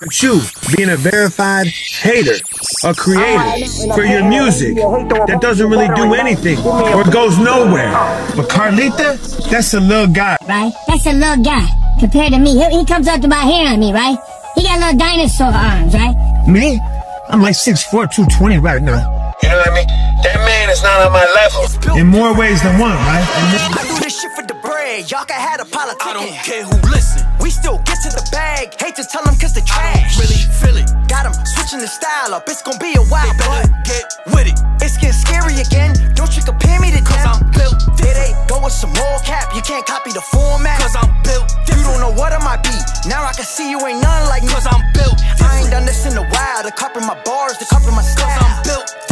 But you, being a verified hater, a creator for your music that doesn't really do anything or goes nowhere. But Carlita, that's a little guy. Right? That's a little guy. Compared to me, he, he comes up to my hair on me, right? He got little dinosaur arms, right? Me? I'm like 6'4", 220 right now. You know what I mean? That man is not on my level. In more ways than one, right? I do this shit for the bread. Y'all can have a politic. I don't care who listen. We still get to the bag. Hate to tell them cause they trash. really feel it. Got them switching the style up. It's gonna be a while. They better get with it. It's getting scary again. Don't you compare me to Cause I'm built. It ain't go with some more cap. You can't copy the format. Cause I'm built. You don't know what I might be. Now I can see you ain't none like me. Cause I'm built. I ain't done this in a while. To copy my bars, to copy my style. Cause I'm built.